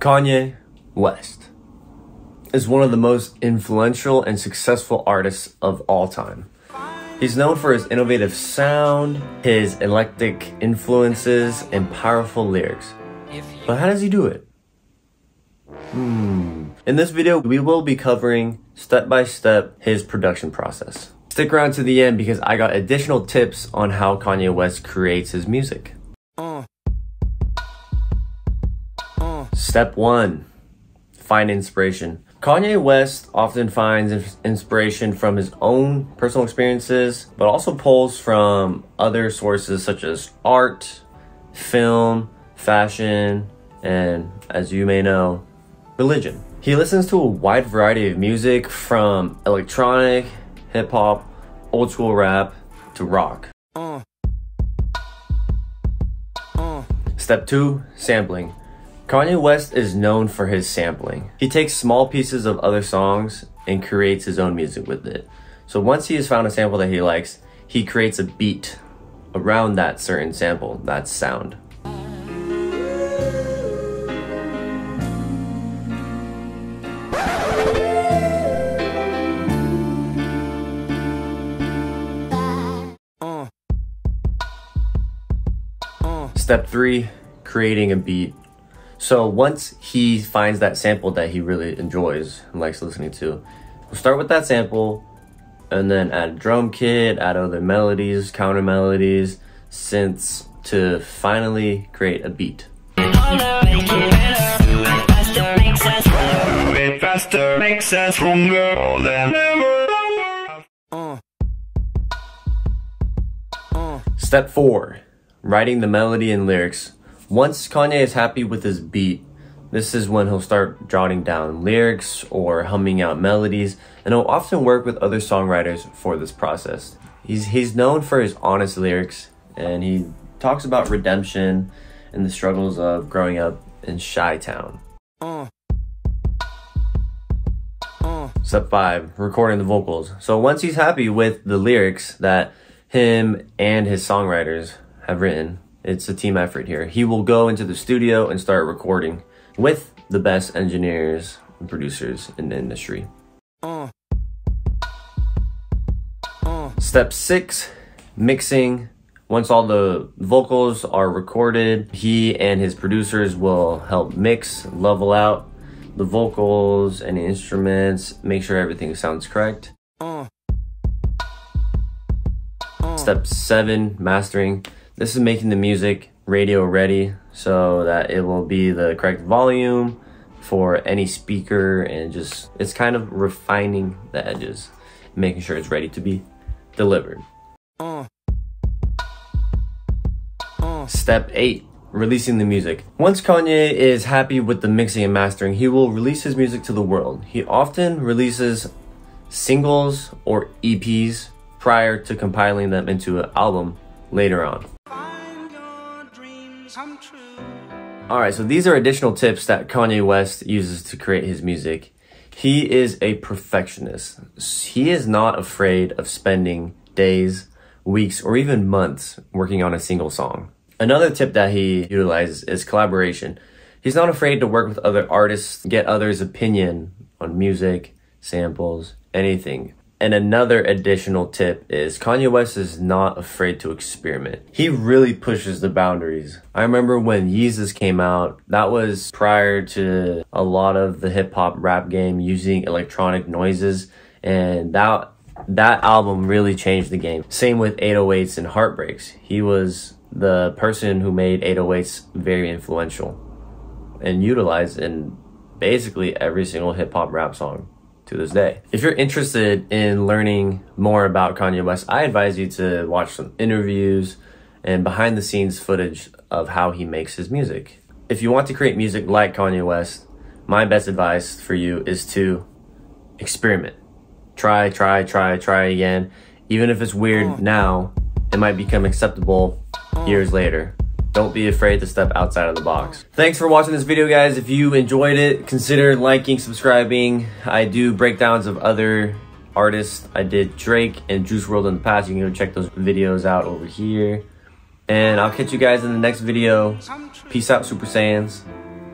Kanye West is one of the most influential and successful artists of all time. He's known for his innovative sound, his eclectic influences, and powerful lyrics. But how does he do it? Hmm. In this video, we will be covering step by step his production process. Stick around to the end because I got additional tips on how Kanye West creates his music. Uh. Step 1 Find inspiration. Kanye West often finds inspiration from his own personal experiences, but also pulls from other sources such as art, film, fashion, and as you may know, religion. He listens to a wide variety of music from electronic, hip hop, old school rap, to rock. Uh. Uh. Step 2 Sampling. Kanye West is known for his sampling. He takes small pieces of other songs and creates his own music with it. So once he has found a sample that he likes, he creates a beat around that certain sample, that sound. Uh. Uh. Step three, creating a beat so once he finds that sample that he really enjoys and likes listening to, we'll start with that sample and then add drum kit, add other melodies, counter melodies, synths to finally create a beat. Step 4 Writing the melody and lyrics once Kanye is happy with his beat, this is when he'll start jotting down lyrics or humming out melodies, and he'll often work with other songwriters for this process. He's, he's known for his honest lyrics, and he talks about redemption and the struggles of growing up in Chi Town. Uh. Uh. Step 5 Recording the vocals. So once he's happy with the lyrics that him and his songwriters have written, it's a team effort here. He will go into the studio and start recording with the best engineers and producers in the industry. Uh. Uh. Step six, mixing. Once all the vocals are recorded, he and his producers will help mix, level out the vocals and instruments, make sure everything sounds correct. Uh. Step seven, mastering. This is making the music radio ready so that it will be the correct volume for any speaker and just it's kind of refining the edges making sure it's ready to be delivered uh. Uh. step 8 releasing the music once kanye is happy with the mixing and mastering he will release his music to the world he often releases singles or eps prior to compiling them into an album later on Alright, so these are additional tips that Kanye West uses to create his music. He is a perfectionist. He is not afraid of spending days, weeks, or even months working on a single song. Another tip that he utilizes is collaboration. He's not afraid to work with other artists, get others' opinion on music, samples, anything. And another additional tip is Kanye West is not afraid to experiment. He really pushes the boundaries. I remember when Yeezus came out, that was prior to a lot of the hip hop rap game using electronic noises and that that album really changed the game. Same with 808s and Heartbreaks. He was the person who made 808s very influential and utilized in basically every single hip hop rap song to this day. If you're interested in learning more about Kanye West, I advise you to watch some interviews and behind the scenes footage of how he makes his music. If you want to create music like Kanye West, my best advice for you is to experiment. Try, try, try, try again. Even if it's weird oh. now, it might become acceptable years later. Don't be afraid to step outside of the box. Thanks for watching this video, guys. If you enjoyed it, consider liking, subscribing. I do breakdowns of other artists. I did Drake and Juice WRLD in the past. You can go check those videos out over here. And I'll catch you guys in the next video. Peace out, Super Saiyans.